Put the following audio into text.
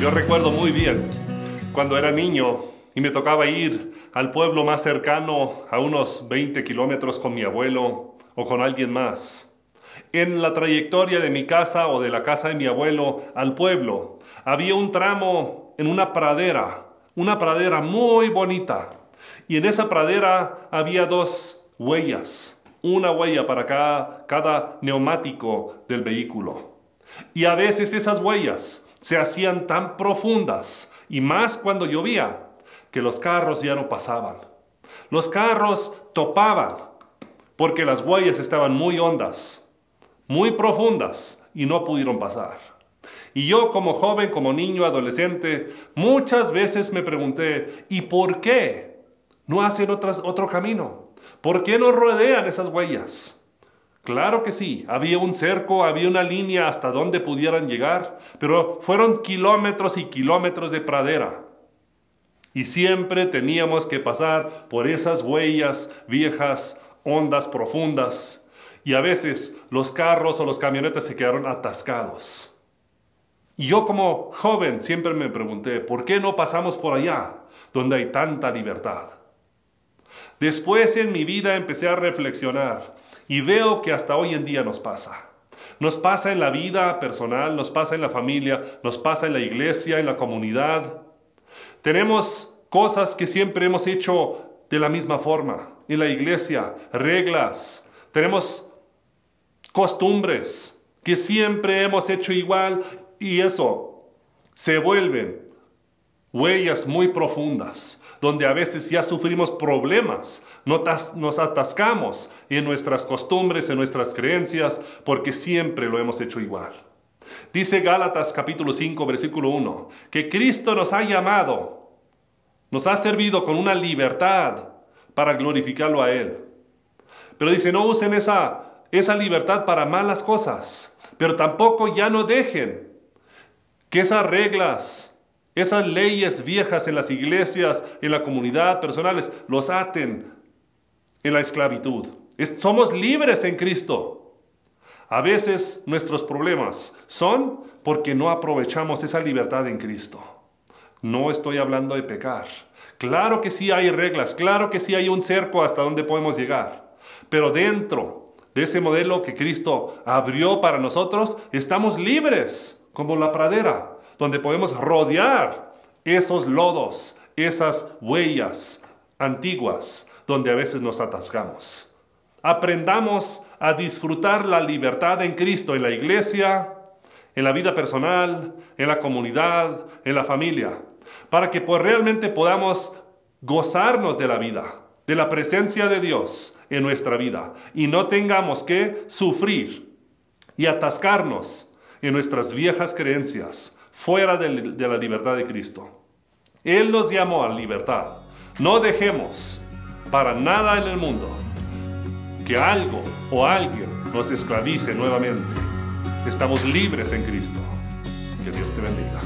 Yo recuerdo muy bien cuando era niño y me tocaba ir al pueblo más cercano a unos 20 kilómetros con mi abuelo o con alguien más. En la trayectoria de mi casa o de la casa de mi abuelo al pueblo había un tramo en una pradera, una pradera muy bonita. Y en esa pradera había dos huellas, una huella para cada, cada neumático del vehículo. Y a veces esas huellas se hacían tan profundas, y más cuando llovía, que los carros ya no pasaban. Los carros topaban, porque las huellas estaban muy hondas, muy profundas, y no pudieron pasar. Y yo como joven, como niño, adolescente, muchas veces me pregunté, ¿y por qué no hacen otro camino? ¿Por qué no rodean esas huellas? Claro que sí, había un cerco, había una línea hasta donde pudieran llegar, pero fueron kilómetros y kilómetros de pradera. Y siempre teníamos que pasar por esas huellas viejas, hondas, profundas. Y a veces los carros o los camionetas se quedaron atascados. Y yo como joven siempre me pregunté, ¿por qué no pasamos por allá, donde hay tanta libertad? Después en mi vida empecé a reflexionar y veo que hasta hoy en día nos pasa. Nos pasa en la vida personal, nos pasa en la familia, nos pasa en la iglesia, en la comunidad. Tenemos cosas que siempre hemos hecho de la misma forma. En la iglesia, reglas. Tenemos costumbres que siempre hemos hecho igual y eso se vuelven huellas muy profundas, donde a veces ya sufrimos problemas, nos atascamos en nuestras costumbres, en nuestras creencias, porque siempre lo hemos hecho igual. Dice Gálatas capítulo 5, versículo 1, que Cristo nos ha llamado, nos ha servido con una libertad para glorificarlo a Él. Pero dice, no usen esa, esa libertad para malas cosas, pero tampoco ya no dejen que esas reglas, esas leyes viejas en las iglesias, en la comunidad, personales, los aten en la esclavitud. somos libres en Cristo. A veces nuestros problemas son porque no aprovechamos esa libertad en Cristo. No estoy hablando de pecar. Claro que sí hay reglas, claro que sí hay un cerco hasta donde podemos llegar. Pero dentro de ese modelo que Cristo abrió para nosotros, estamos libres como la pradera donde podemos rodear esos lodos, esas huellas antiguas, donde a veces nos atascamos. Aprendamos a disfrutar la libertad en Cristo en la iglesia, en la vida personal, en la comunidad, en la familia, para que pues realmente podamos gozarnos de la vida, de la presencia de Dios en nuestra vida y no tengamos que sufrir y atascarnos en nuestras viejas creencias, fuera de, la libertad de Cristo. Él nos llamó a libertad. No dejemos para nada en el mundo que algo o alguien nos esclavice nuevamente. Estamos libres en Cristo. Que Dios te bendiga.